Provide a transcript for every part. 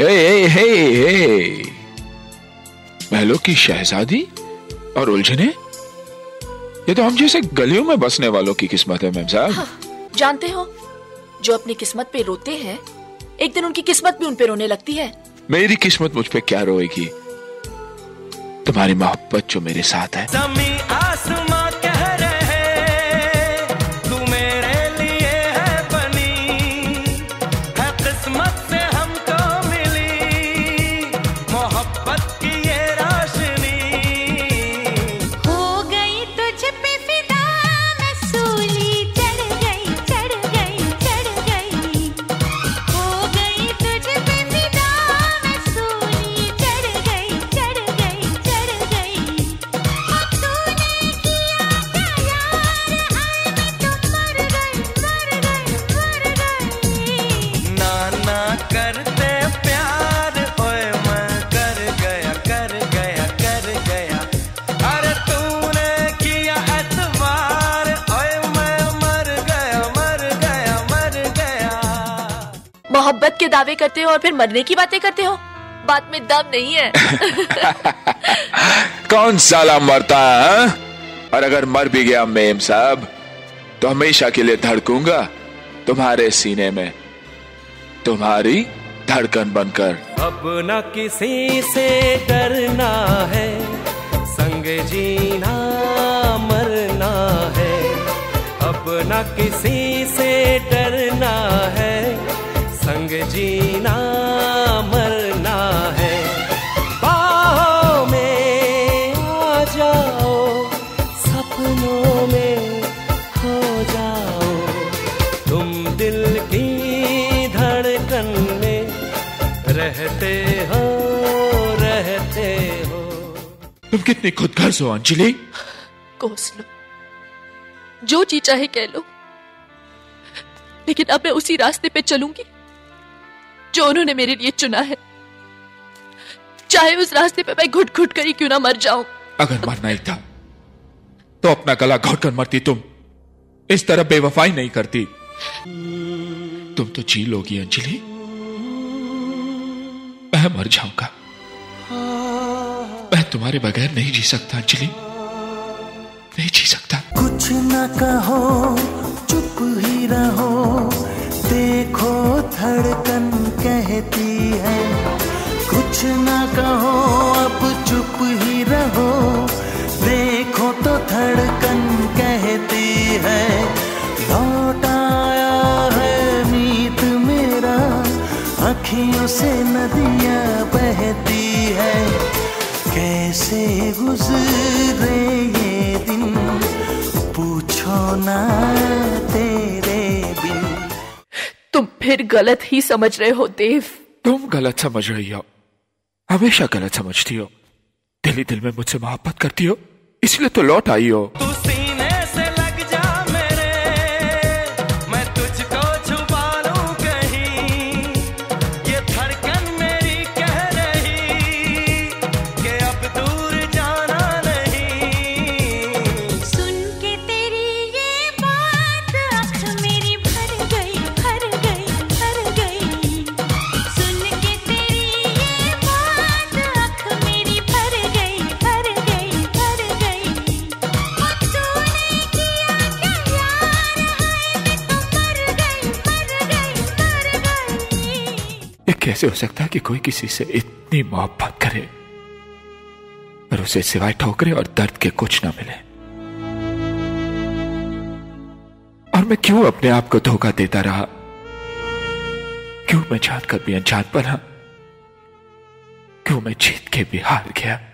हे हे हे हे महलों की शहजादी और उलझने? ये तो हम जैसे गलियों में बसने वालों की किस्मत है मैम साहब हाँ, जानते हो जो अपनी किस्मत पे रोते हैं एक दिन उनकी किस्मत भी उन पे रोने लगती है। मेरी किस्मत मुझ पे क्या रोएगी? तुम्हारी मोहब्बत जो मेरे साथ है। के दावे करते हो और फिर मरने की बातें करते हो? बात में दम नहीं है। कौन साला मरता है हाँ? और अगर मर भी गया मेम साहब तो हमेशा के लिए धड़कूँगा तुम्हारे सीने में। तुम्हारी धड़कन बनकर। अब न किसी से डरना है संग जीना मरना है। अब न किसी से संग जीना मरना है। बाहों में आ जाओ सपनों में खो जाओ। तुम दिल की धड़कन में रहते हो रहते हो। तुम कितनी खुदगर्ज हो अंजलि? कोस लो। जो जी चाहे कह लो। लेकिन अब मैं उसी रास्ते पे चलूँगी। जो उन्होंने मेरे लिए चुना है। चाहे उस रास्ते पे मैं घुट घुट कर ही क्यों ना मर जाऊँ। अगर मरना ही था तो अपना गला घोट कर मरती तुम। इस तरह बेवफाई नहीं करती। तुम तो जी लोगी अंजलि। मैं मर जाऊँगा। मैं तुम्हारे बगैर नहीं जी सकता अंजलि। नहीं जी सकता। कुछ न कहो चुप ही रहो। कहती है, कुछ न कहो, अब चुप ही रहो। देखो तो धड़कन कहती है, लौट आया है मीत मेरा, अखियों से नदियाँ बहती है। कैसे गुजरे ये दिन? पूछो ना। फिर गलत ही समझ रहे हो, देव? तुम गलत समझ रही हो। हमेशा गलत समझती हो। दिल दिल में मुझसे मोहब्बत करती हो, इसलिए तो लौट आई हो। कैसे हो सकता है कि कोई किसी से इतनी मोहब्बत करे और उसे सिवाय ठोकरे और दर्द के कुछ ना मिले। और मैं क्यों अपने आप को धोखा देता रहा? क्यों मैं जान कर भी अनजान बना? क्यों मैं जीत के भी हार गया?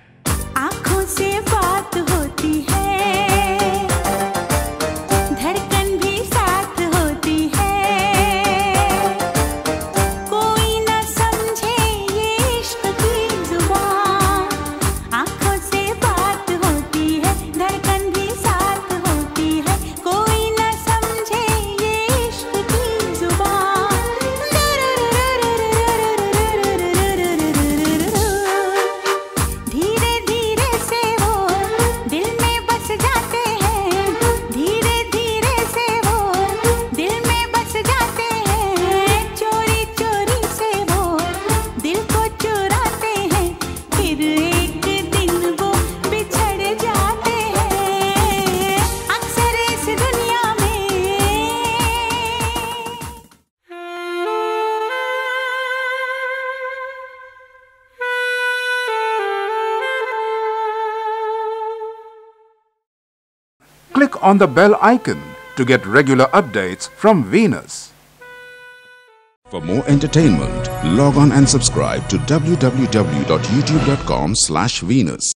Click on the bell icon to get regular updates from Venus. For more entertainment, log on and subscribe to www.youtube.com slash Venus.